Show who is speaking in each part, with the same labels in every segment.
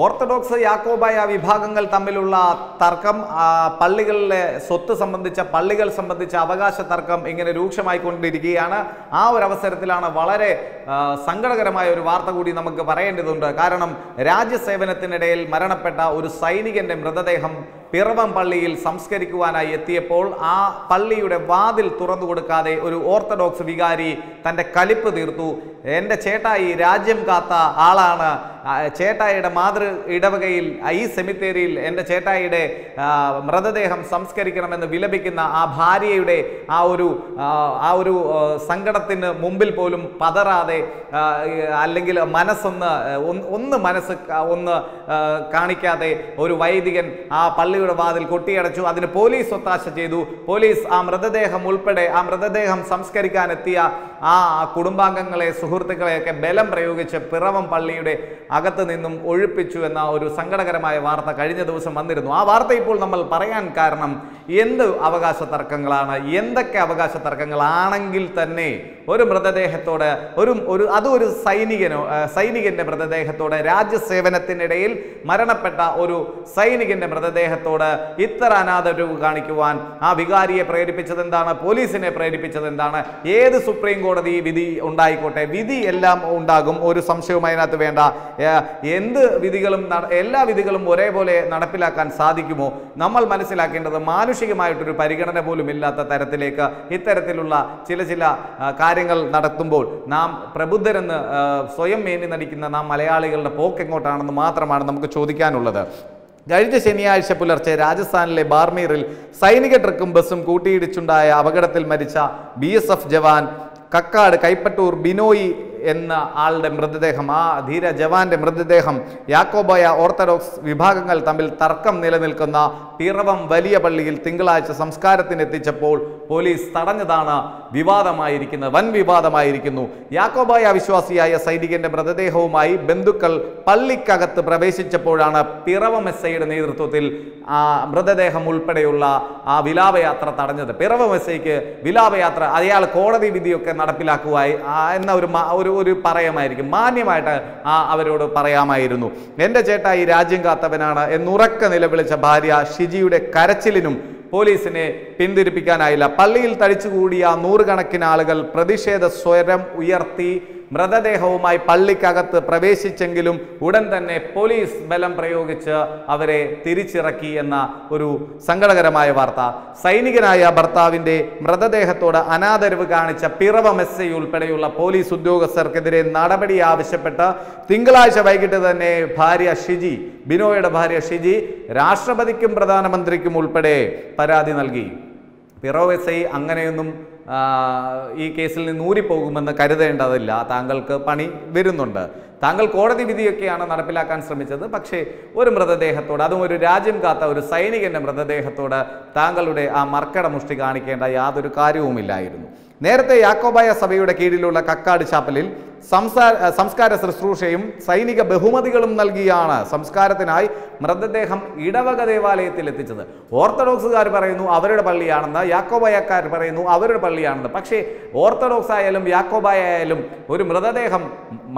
Speaker 1: Orthodox Yakobaya വിഭാഗങ്ങൾ തമ്മിലുള്ള തർക്കം പള്ളികളിലെ സ്വത്ത് സംബന്ധിച്ച പള്ളികൾ സംബന്ധിച്ച അവകാശ തർക്കം ഇങ്ങനെ രൂക്ഷമായിക്കൊണ്ടിരിക്കുകയാണ് ആ ഒരു അവസരത്തിലാണ് വളരെ സങ്കടകരമായ ഒരു വാർത്ത കൂടി നമുക്ക് പറയേണ്ടതുണ്ട്. കാരണം രാജ്യസേവനത്തിനിടയിൽ മരണപ്പെട്ട ഒരു സൈനികന്റെ മൃതദേഹം പിറവം പള്ളിയിൽ സംസ്കരിക്കുവാനായി എത്തിയപ്പോൾ ആ പള്ളിയുടെ വാതിൽ തുറന്നു കൊടുക്കാതെ ഒരു ഓർത്തഡോക്സ് വികാരി തന്റെ കലിപ്പ് തീർത്തു. എന്റെ ചേട്ടായി രാജ്യം കാത്ത ആളാണ്. ചേട്ടായിയുടെ മാതൃ ഇടവകയിൽ ഈ സെമിത്തേരിയിൽ എന്റെ ചേട്ടായിയുടെ മൃതദേഹം സംസ്കരിക്കണമെന്ന് വിലപിക്കുന്ന ആ ഭാര്യയുടെ ആ ഒരു ആ, ഒരു സങ്കടത്തിന് മുമ്പിൽ പോലും പതറാതെ അല്ലെങ്കിൽ മനസ്സൊന്ന് ഒന്ന് മനസ്സ് ഒന്ന് കാണിക്കാതെ ഒരു വൈദികൻ ആ പള്ളിയുടെ വാതിൽ കൊട്ടിയടച്ചു. അതിന് പോലീസ് ഒത്താശ ചെയ്തു. പോലീസ് ആ മൃതദേഹം ഉൾപ്പെടെ ആ മൃതദേഹം സംസ്കരിക്കാനെത്തിയ ആ കുടുംബാംഗങ്ങളെ സുഹൃത്തുക്കളെയൊക്കെ ബലം പ്രയോഗിച്ച് പിറവം പള്ളിയുടെ അകത്ത് നിന്നും ഒഴിപ്പിച്ചു എന്ന ഒരു സങ്കടകരമായ വാർത്ത കഴിഞ്ഞ ദിവസം വന്നിരുന്നു. ആ വാർത്ത ഇപ്പോൾ നമ്മൾ പറയാൻ കാരണം എന്ത് അവകാശ തർക്കങ്ങളാണ്? എന്തൊക്കെ അവകാശ തർക്കങ്ങളാണെങ്കിൽ തന്നെ ഒരു മൃതദേഹത്തോട് ഒരു ഒരു അതും ഒരു സൈനികനോ സൈനികന്റെ മൃതദേഹത്തോട് രാജ്യസേവനത്തിനിടയിൽ മരണപ്പെട്ട ഒരു സൈനികന്റെ മൃതദേഹത്തോട് ഇത്ര അനാദരവ് കാണിക്കുവാൻ ആ വികാരിയെ പ്രേരിപ്പിച്ചത് എന്താണ്? പോലീസിനെ പ്രേരിപ്പിച്ചത് എന്താണ്? ഏത് സുപ്രീം കോടതി വിധി ഉണ്ടായിക്കോട്ടെ? വിധി എല്ലാം ഉണ്ടാകും. ഒരു സംശയവും അതിനകത്ത് വേണ്ട. എന്ത് വിധികളും എല്ലാ വിധികളും ഒരേപോലെ നടപ്പിലാക്കാൻ സാധിക്കുമോ? നമ്മൾ മനസ്സിലാക്കേണ്ടത് മാനുഷികമായിട്ടൊരു പരിഗണന പോലും ഇല്ലാത്ത തരത്തിലേക്ക് ഇത്തരത്തിലുള്ള ചില ചില കാര്യങ്ങൾ നടത്തുമ്പോൾ നാം പ്രബുദ്ധരെന്ന് സ്വയം മേനി നടിക്കുന്ന നാം മലയാളികളുടെ പോക്ക് എങ്ങോട്ടാണെന്ന് മാത്രമാണ് നമുക്ക് ചോദിക്കാനുള്ളത്. കഴിഞ്ഞ ശനിയാഴ്ച പുലർച്ചെ രാജസ്ഥാനിലെ ബാർമീറിൽ സൈനിക ട്രക്കും ബസ്സും കൂട്ടിയിടിച്ചുണ്ടായ അപകടത്തിൽ മരിച്ച ബി ജവാൻ കക്കാട് കൈപ്പറ്റൂർ ബിനോയി എന്ന ആളുടെ മൃതദേഹം ആ ധീര ജവാന്റെ മൃതദേഹം യാക്കോബായ ഓർത്തഡോക്സ് വിഭാഗങ്ങൾ തമ്മിൽ തർക്കം നിലനിൽക്കുന്ന പിറവം വലിയ പള്ളിയിൽ തിങ്കളാഴ്ച സംസ്കാരത്തിന് എത്തിച്ചപ്പോൾ പോലീസ് തടഞ്ഞതാണ് വിവാദമായിരിക്കുന്നത് വൻ വിവാദമായിരിക്കുന്നു. യാക്കോബായ വിശ്വാസിയായ സൈനികന്റെ മൃതദേഹവുമായി ബന്ധുക്കൾ പള്ളിക്കകത്ത് പ്രവേശിച്ചപ്പോഴാണ് പിറവം എസ് ഐയുടെ നേതൃത്വത്തിൽ ആ മൃതദേഹം ഉൾപ്പെടെയുള്ള ആ വിലാപയാത്ര തടഞ്ഞത്. പിറവം എസ് ഐക്ക് വിലാപയാത്ര അയാൾ കോടതി വിധിയൊക്കെ നടപ്പിലാക്കുവായി എന്ന ഒരു ഒരു ഒരു പറയമായിരിക്കും. മാന്യമായിട്ട് ആ അവരോട് പറയാമായിരുന്നു. എന്റെ ചേട്ടാ ഈ രാജ്യം കാത്തവനാണ് എന്നുറക്ക നിലവിളിച്ച ഭാര്യ ഷിജിയുടെ കരച്ചിലിനും പോലീസിനെ പിന്തിരിപ്പിക്കാനായില്ല. പള്ളിയിൽ തടിച്ചുകൂടിയ നൂറുകണക്കിന് ആളുകൾ പ്രതിഷേധ സ്വരം ഉയർത്തി മൃതദേഹവുമായി പള്ളിക്കകത്ത് പ്രവേശിച്ചെങ്കിലും ഉടൻ തന്നെ പോലീസ് ബലം പ്രയോഗിച്ച് അവരെ തിരിച്ചിറക്കി എന്ന ഒരു സങ്കടകരമായ വാർത്ത. സൈനികനായ ഭർത്താവിന്റെ മൃതദേഹത്തോട് അനാദരവ് കാണിച്ച പിറവ മെസ്സയുൾപ്പെടെയുള്ള പോലീസ് ഉദ്യോഗസ്ഥർക്കെതിരെ നടപടി ആവശ്യപ്പെട്ട് തിങ്കളാഴ്ച വൈകിട്ട് തന്നെ ഭാര്യ ഷിജി ബിനോയുടെ ഭാര്യ ഷിജി രാഷ്ട്രപതിക്കും പ്രധാനമന്ത്രിക്കും ഉൾപ്പെടെ പരാതി നൽകി. പിറവ് എസ് ഐ അങ്ങനെയൊന്നും ഈ കേസിൽ നിന്ന് ഊരിപ്പോകുമെന്ന് കരുതേണ്ടതില്ല. താങ്കൾക്ക് പണി വരുന്നുണ്ട്. താങ്കൾ കോടതി വിധിയൊക്കെയാണ് നടപ്പിലാക്കാൻ ശ്രമിച്ചത്. പക്ഷേ ഒരു മൃതദേഹത്തോട് അതും ഒരു രാജ്യം കാത്ത ഒരു സൈനികന്റെ മൃതദേഹത്തോട് താങ്കളുടെ ആ മർക്കട മുഷ്ടി കാണിക്കേണ്ട യാതൊരു കാര്യവുമില്ലായിരുന്നു. നേരത്തെ യാക്കോബായ സഭയുടെ കീഴിലുള്ള കക്കാട് ചാപ്പലിൽ സംസാര സംസ്കാര ശുശ്രൂഷയും സൈനിക ബഹുമതികളും നൽകിയാണ് സംസ്കാരത്തിനായി മൃതദേഹം ഇടവക ദേവാലയത്തിൽ എത്തിച്ചത്. ഓർത്തഡോക്സുകാർ പറയുന്നു അവരുടെ പള്ളിയാണെന്ന്. യാക്കോബായക്കാർ പറയുന്നു അവരുടെ പള്ളിയാണെന്ന്. പക്ഷേ ഓർത്തഡോക്സ് ആയാലും യാക്കോബായ ആയാലും ഒരു മൃതദേഹം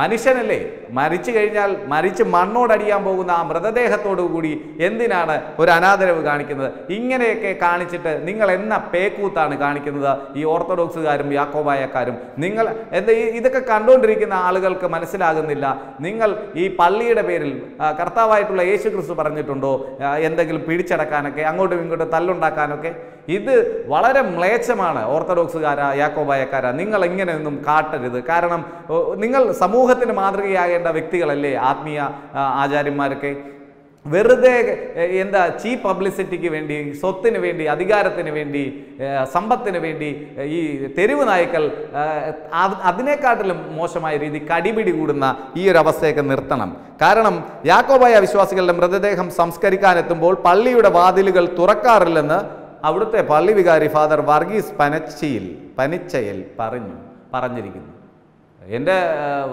Speaker 1: മനുഷ്യനല്ലേ? മരിച്ചു കഴിഞ്ഞാൽ മരിച്ച് മണ്ണോടടിയാൻ പോകുന്ന ആ മൃതദേഹത്തോടു കൂടി എന്തിനാണ് ഒരു അനാദരവ് കാണിക്കുന്നത്? ഇങ്ങനെയൊക്കെ കാണിച്ചിട്ട് നിങ്ങൾ എന്ന പേക്കൂത്താണ് കാണിക്കുന്നത്. ഈ ഓർത്തഡോക്സുകാരും യാക്കോബായക്കാരും നിങ്ങൾ എന്താ ഇതൊക്കെ കണ്ടുകൊണ്ടിരിക്കുന്ന ആളുകൾക്ക് മനസ്സിലാകുന്നില്ല. നിങ്ങൾ ഈ പള്ളിയുടെ പേരിൽ കർത്താവായിട്ടുള്ള യേശു ക്രിസ്തു പറഞ്ഞിട്ടുണ്ടോ എന്തെങ്കിലും പിടിച്ചടക്കാനൊക്കെ അങ്ങോട്ടും ഇങ്ങോട്ടും തല്ലുണ്ടാക്കാനൊക്കെ? ഇത് വളരെ മ്ലേച്ഛമാണ് ഓർത്തഡോക്സുകാരാ യാക്കോബായക്കാരാ. നിങ്ങൾ എങ്ങനെയൊന്നും കാട്ടരുത്. കാരണം നിങ്ങൾ സമൂഹത്തിന് മാതൃകയാകേണ്ട വ്യക്തികളല്ലേ ആത്മീയ ആചാര്യന്മാരൊക്കെ? വെറുതെ എന്താ ചീപ്പ് പബ്ലിസിറ്റിക്ക് വേണ്ടി സ്വത്തിന് വേണ്ടി അധികാരത്തിന് വേണ്ടി സമ്പത്തിന് വേണ്ടി ഈ തെരുവ് നായ്ക്കൾ അതിനേക്കാട്ടിലും മോശമായ രീതി കടിപിടി കൂടുന്ന ഈ ഒരു അവസ്ഥയൊക്കെ നിർത്തണം. കാരണം യാക്കോബായ വിശ്വാസികളുടെ മൃതദേഹം സംസ്കരിക്കാനെത്തുമ്പോൾ പള്ളിയുടെ വാതിലുകൾ തുറക്കാറില്ലെന്ന് അവിടുത്തെ പള്ളി വികാരി ഫാദർ വർഗീസ് പനച്ചിയിൽ പനിച്ചയിൽ പറഞ്ഞു പറഞ്ഞിരിക്കുന്നു. എന്റെ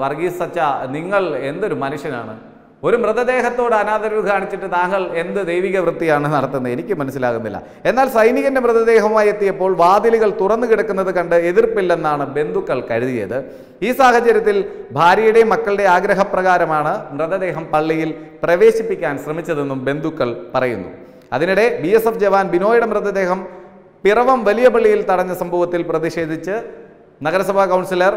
Speaker 1: വർഗീസ് സച്ച നിങ്ങൾ എന്തൊരു മനുഷ്യനാണ്? ഒരു മൃതദേഹത്തോട് അനാദരവ് കാണിച്ചിട്ട് താങ്കൾ എന്ത് ദൈവിക വൃത്തിയാണ് നടത്തുന്നത്? എനിക്ക് മനസ്സിലാകുന്നില്ല. എന്നാൽ സൈനികന്റെ മൃതദേഹമായി എത്തിയപ്പോൾ വാതിലുകൾ തുറന്നു കിടക്കുന്നത് കണ്ട് എതിർപ്പില്ലെന്നാണ് ബന്ധുക്കൾ കരുതിയത്. ഈ സാഹചര്യത്തിൽ ഭാര്യയുടെയും മക്കളുടെ ആഗ്രഹപ്രകാരമാണ് മൃതദേഹം പള്ളിയിൽ പ്രവേശിപ്പിക്കാൻ ശ്രമിച്ചതെന്നും ബന്ധുക്കൾ പറയുന്നു. അതിനിടെ ബി എസ് എഫ് ജവാൻ ബിനോയുടെ മൃതദേഹം പിറവം വലിയ പള്ളിയിൽ തടഞ്ഞ സംഭവത്തിൽ പ്രതിഷേധിച്ച് നഗരസഭാ കൗൺസിലർ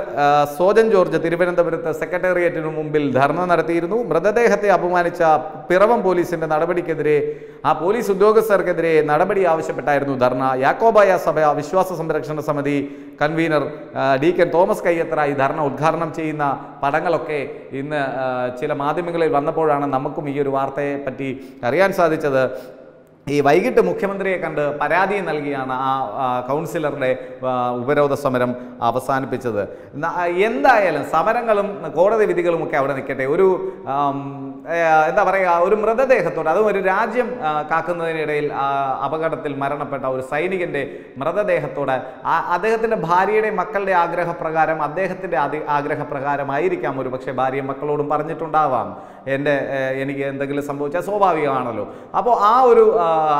Speaker 1: സോജൻ ജോർജ് തിരുവനന്തപുരത്ത് സെക്രട്ടേറിയറ്റിനു മുമ്പിൽ ധർണ നടത്തിയിരുന്നു. മൃതദേഹത്തെ അപമാനിച്ച പിറവം പോലീസിന്റെ നടപടിക്കെതിരെ ആ പോലീസ് ഉദ്യോഗസ്ഥർക്കെതിരെ നടപടി ആവശ്യപ്പെട്ടായിരുന്നു ധർണ. യാക്കോബായ സഭ വിശ്വാസ സംരക്ഷണ സമിതി convener D K Thomas Kayyathra ഈ ധർണ ഉദ്ഘാടനം ചെയ്യുന്ന പടങ്ങളൊക്കെ ഇന്ന് ചില മാധ്യമങ്ങളിൽ വന്നപ്പോഴാണ് നമുക്കും ഈ ഒരു വാർത്തയെ പറ്റി അറിയാൻ സാധിച്ചത്. ഈ വൈകിട്ട് മുഖ്യമന്ത്രിയെ കണ്ട് പരാതി നൽകിയാണ് ആ കൗൺസിലറുടെ ഉപരോധ സമരം അവസാനിപ്പിച്ചത്. എന്തായാലും സമരങ്ങളും കോടതി വിധികളുമൊക്കെ അവിടെ നിൽക്കട്ടെ. ഒരു എന്താ പറയുക ഒരു മൃതദേഹത്തോട് അതും ഒരു രാജ്യം കാക്കുന്നതിനിടയിൽ അപകടത്തിൽ മരണപ്പെട്ട ഒരു സൈനികന്റെ മൃതദേഹത്തോട് അദ്ദേഹത്തിന്റെ ഭാര്യയുടെ മക്കളുടെ ആഗ്രഹപ്രകാരം അദ്ദേഹത്തിന്റെ അതി ആഗ്രഹപ്രകാരമായിരിക്കാം ഒരു പക്ഷേ ഭാര്യയും മക്കളോടും പറഞ്ഞിട്ടുണ്ടാവാം. എന്റെ എനിക്ക് എന്തെങ്കിലും സംഭവിച്ചാൽ സ്വാഭാവികമാണല്ലോ. അപ്പോൾ ആ ഒരു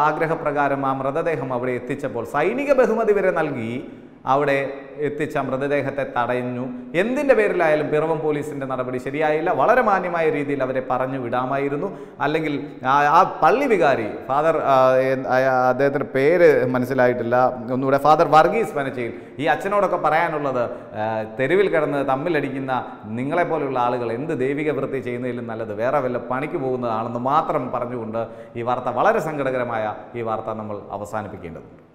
Speaker 1: ആഗ്രഹപ്രകാരം ആ മൃതദേഹം അവിടെ എത്തിച്ചപ്പോൾ സൈനിക ബഹുമതി വരെ നൽകി. അവിടെ എത്തിച്ച മൃതദേഹത്തെ തടഞ്ഞു എന്തിന്റെ പേരിലായാലും പിറവം പോലീസിന്റെ നടപടി ശരിയായില്ല. വളരെ മാന്യമായ രീതിയിൽ അവരെ പറഞ്ഞു വിടാമായിരുന്നു. അല്ലെങ്കിൽ ആ പള്ളി വികാരി ഫാദർ അദ്ദേഹത്തിന്റെ പേര് മനസ്സിലായിട്ടില്ല. ഒന്നുകൂടെ ഫാദർ വർഗീസ് പനച്ചയിൽ ഈ അച്ഛനോടൊക്കെ പറയാനുള്ളത് തെരുവിൽ കിടന്ന് തമ്മിലടിക്കുന്ന നിങ്ങളെപ്പോലുള്ള ആളുകൾ എന്ത് ദൈവിക വൃത്തി ചെയ്യുന്നതിലും നല്ലത്? വേറെ വല്ല പണിക്ക് പോകുന്നതാണെന്ന് മാത്രം പറഞ്ഞുകൊണ്ട് ഈ വാർത്ത വളരെ സങ്കടകരമായ ഈ വാർത്ത നമ്മൾ അവസാനിപ്പിക്കേണ്ടതുണ്ട്.